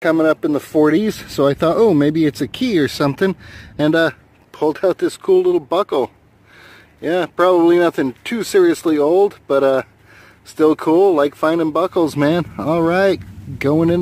coming up in the 40s, so I thought, oh, maybe it's a key or something, and uh, pulled out this cool little buckle. Yeah, probably nothing too seriously old, but uh, still cool. Like finding buckles, man. All right, going into